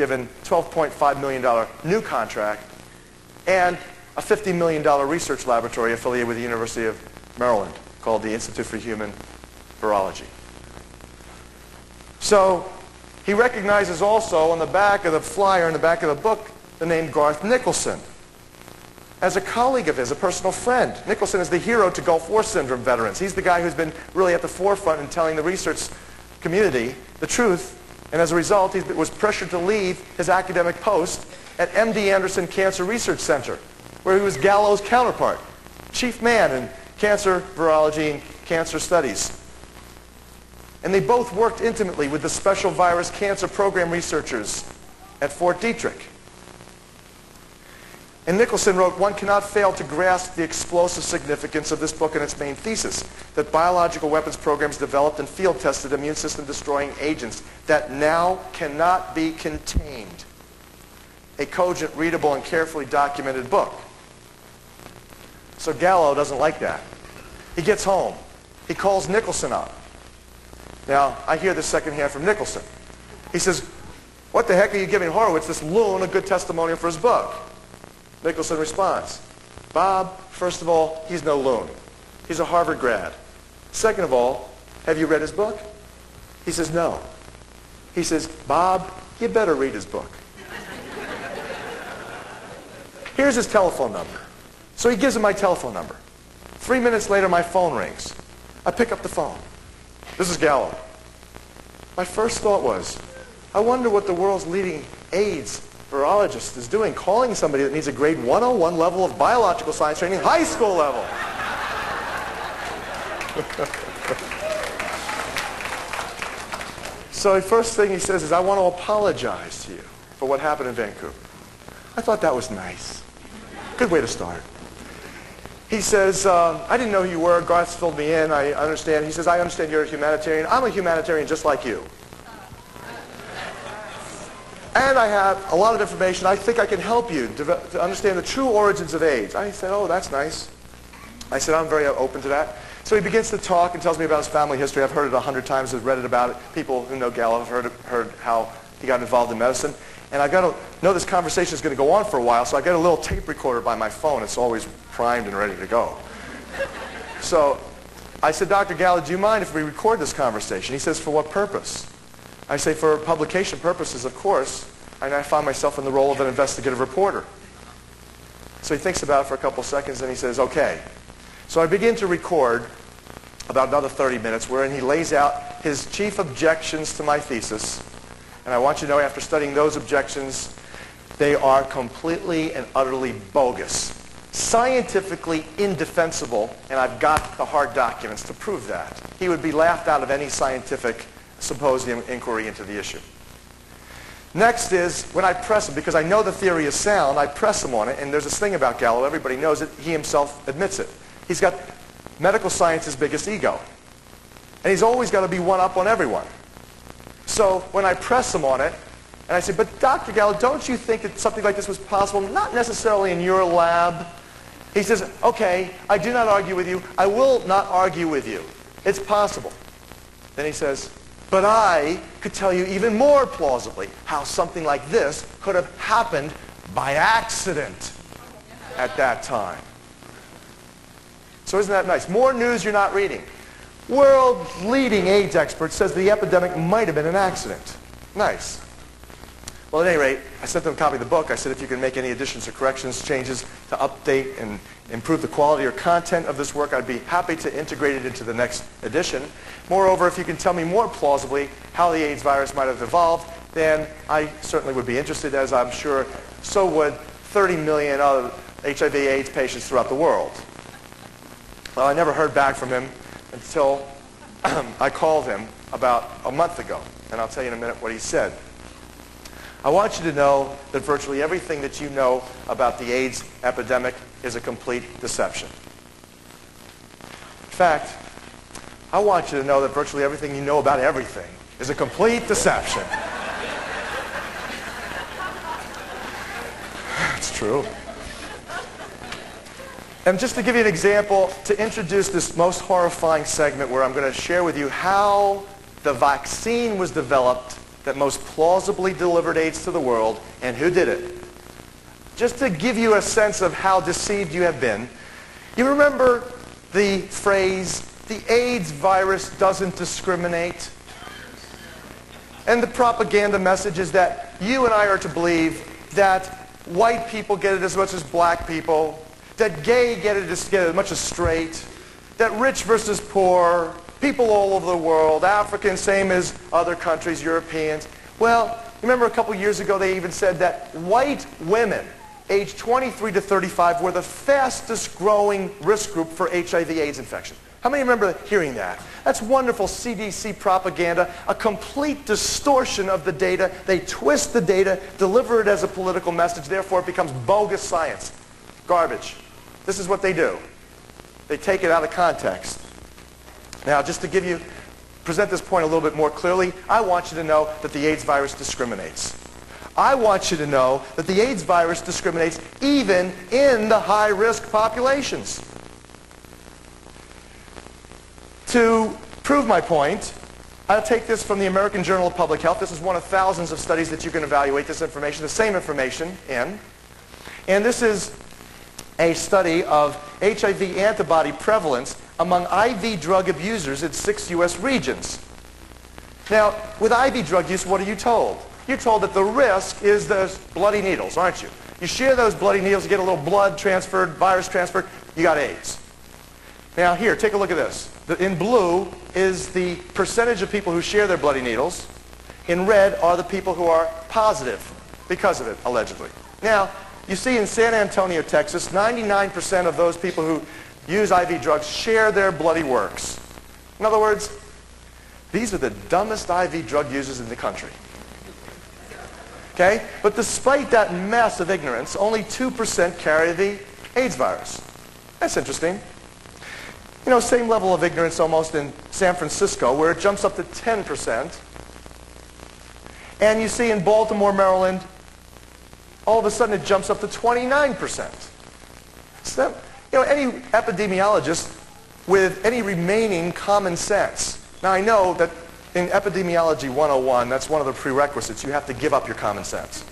given $12.5 million new contract and a $50 million research laboratory affiliated with the University of Maryland called the Institute for Human Virology. So he recognizes also on the back of the flyer, in the back of the book, the name Garth Nicolson. As a colleague of his, a personal friend, Nicolson is the hero to Gulf War syndrome veterans. He's the guy who's been really at the forefront in telling the research community the truth, and as a result, he was pressured to leave his academic post at MD Anderson Cancer Research Center, where he was Gallo's counterpart, chief man in cancer virology and cancer studies. And they both worked intimately with the special virus cancer program researchers at Fort Detrick. And Nicolson wrote, one cannot fail to grasp the explosive significance of this book and its main thesis, that biological weapons programs developed and field-tested immune system destroying agents that now cannot be contained. A cogent, readable, and carefully documented book. So Gallo doesn't like that. He gets home. He calls Nicolson up. Now, I hear this secondhand from Nicolson. He says, what the heck are you giving Horowitz, this loon, a good testimonial for his book? Nicolson responds, Bob, first of all, he's no loon. He's a Harvard grad. Second of all, have you read his book? He says, no. He says, Bob, you better read his book. Here's his telephone number. So he gives him my telephone number. Three minutes later, my phone rings. I pick up the phone. This is Gallo. My first thought was, I wonder what the world's leading AIDS virologist is doing, calling somebody that needs a grade 101 level of biological science training, high school level. so the first thing he says is, I want to apologize to you for what happened in Vancouver. I thought that was nice. Good way to start. He says, uh, I didn't know who you were. Garth filled me in. I understand. He says, I understand you're a humanitarian. I'm a humanitarian just like you. And I have a lot of information. I think I can help you to, understand the true origins of AIDS. I said, oh, that's nice. I said, I'm very uh, open to that. So he begins to talk and tells me about his family history. I've heard it a hundred times. I've read it about it. People who know Gallo have heard, heard how he got involved in medicine. And I got to know this conversation is going to go on for a while, so I got a little tape recorder by my phone. It's always primed and ready to go. so I said, Dr. Gallo, do you mind if we record this conversation? He says, for what purpose? I say for publication purposes, of course, and I found myself in the role of an investigative reporter. So he thinks about it for a couple seconds and he says, okay. So I begin to record about another 30 minutes wherein he lays out his chief objections to my thesis. And I want you to know after studying those objections, they are completely and utterly bogus. Scientifically indefensible, and I've got the hard documents to prove that. He would be laughed out of any scientific symposium inquiry into the issue. Next is when I press him, because I know the theory is sound, I press him on it, and there's this thing about Gallo, everybody knows it, he himself admits it. He's got medical science's biggest ego. And he's always got to be one up on everyone. So when I press him on it, and I say, but Dr. Gallo, don't you think that something like this was possible? Not necessarily in your lab. He says, okay, I do not argue with you. I will not argue with you. It's possible. Then he says, but I could tell you even more plausibly how something like this could have happened by accident at that time. So isn't that nice? More news you're not reading. World leading AIDS expert says the epidemic might have been an accident. Nice. Well, at any rate, I sent them a copy of the book. I said if you can make any additions or corrections, changes to update and improve the quality or content of this work, I'd be happy to integrate it into the next edition. Moreover, if you can tell me more plausibly how the AIDS virus might have evolved, then I certainly would be interested, as I'm sure so would 30 million other HIV AIDS patients throughout the world. Well, I never heard back from him until I called him about a month ago, and I'll tell you in a minute what he said. I want you to know that virtually everything that you know about the AIDS epidemic is a complete deception. In fact, I want you to know that virtually everything you know about everything is a complete deception. It's true. And just to give you an example, to introduce this most horrifying segment where I'm going to share with you how the vaccine was developed that most plausibly delivered AIDS to the world, and who did it? Just to give you a sense of how deceived you have been, you remember the phrase, the AIDS virus doesn't discriminate? And the propaganda message is that you and I are to believe that white people get it as much as black people, that gay get it as, get it as much as straight, that rich versus poor, people all over the world, Africans, same as other countries, Europeans. Well, remember a couple years ago they even said that white women aged 23 to 35 were the fastest growing risk group for HIV AIDS infection. How many remember hearing that? That's wonderful CDC propaganda, a complete distortion of the data. They twist the data, deliver it as a political message, therefore it becomes bogus science. Garbage. This is what they do. They take it out of context. Now, just to give you, present this point a little bit more clearly, I want you to know that the AIDS virus discriminates. I want you to know that the AIDS virus discriminates even in the high-risk populations. To prove my point, I'll take this from the American Journal of Public Health. This is one of thousands of studies that you can evaluate this information, the same information in. And this is a study of HIV antibody prevalence among IV drug abusers in six U.S. regions. Now, with IV drug use, what are you told? You're told that the risk is those bloody needles, aren't you? You share those bloody needles, you get a little blood transferred, virus transferred, you got AIDS. Now here, take a look at this. In blue is the percentage of people who share their bloody needles. In red are the people who are positive because of it, allegedly. Now, you see in San Antonio, Texas, 99% of those people who use IV drugs share their bloody works. In other words, these are the dumbest IV drug users in the country. Okay? But despite that massive ignorance, only 2% carry the AIDS virus. That's interesting. You know, same level of ignorance almost in San Francisco, where it jumps up to 10%. And you see in Baltimore, Maryland, all of a sudden it jumps up to 29%. So, you know, any epidemiologist with any remaining common sense. Now I know that in Epidemiology 101, that's one of the prerequisites. You have to give up your common sense.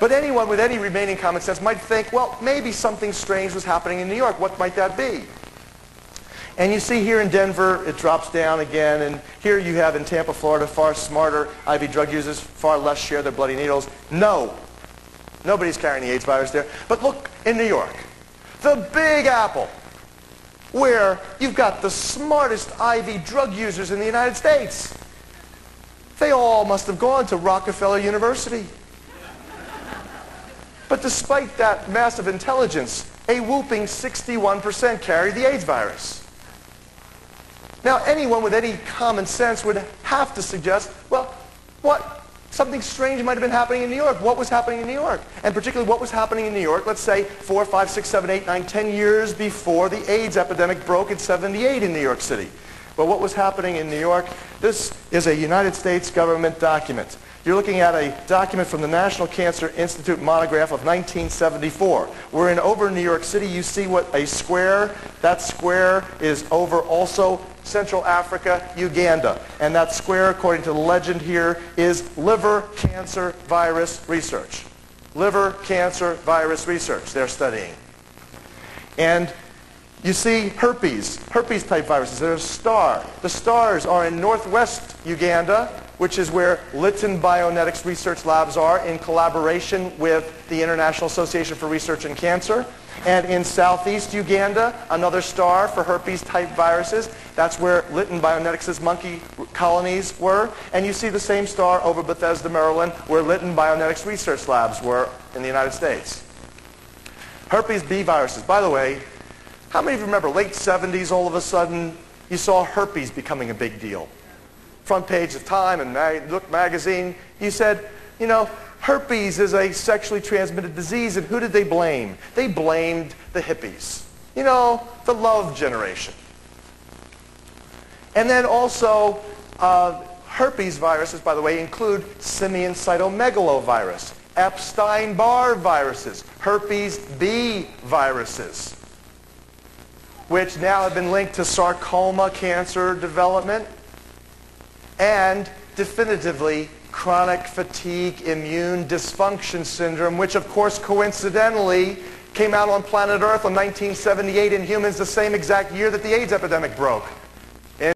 But anyone with any remaining common sense might think, well, maybe something strange was happening in New York. What might that be? And you see here in Denver, it drops down again. And here you have in Tampa, Florida, far smarter IV drug users, far less share their bloody needles. No. Nobody's carrying the AIDS virus there. But look in New York. The Big Apple, where you've got the smartest IV drug users in the United States. They all must have gone to Rockefeller University. But despite that massive intelligence, a whooping 61% carried the AIDS virus. Now, anyone with any common sense would have to suggest, well, what? Something strange might have been happening in New York. What was happening in New York? And particularly what was happening in New York, let's say four, five, six, seven, eight, nine, ten years before the AIDS epidemic broke in 78 in New York City. Well, what was happening in New York? This is a United States government document. You're looking at a document from the National Cancer Institute monograph of 1974. We're in over New York City, you see what a square, that square is over also Central Africa, Uganda. And that square, according to the legend here, is liver cancer virus research. Liver cancer virus research they're studying. And you see herpes, herpes type viruses. There's a star. The stars are in northwest Uganda, which is where Litton Bionetics research labs are in collaboration with the International Association for Research in Cancer. And in southeast Uganda, another star for herpes type viruses. That's where Litton Bionetics' monkey colonies were. And you see the same star over Bethesda, Maryland, where Litton Bionetics research labs were in the United States. Herpes B viruses. By the way, how many of you remember late 70s all of a sudden you saw herpes becoming a big deal? Front page of Time and Mag Look magazine, you said, you know, herpes is a sexually transmitted disease, and who did they blame? They blamed the hippies. You know, the love generation. And then also, uh, herpes viruses, by the way, include simian cytomegalovirus, Epstein-Barr viruses, herpes B viruses, which now have been linked to sarcoma cancer development and definitively chronic fatigue immune dysfunction syndrome, which of course coincidentally came out on planet Earth in 1978 in humans the same exact year that the AIDS epidemic broke.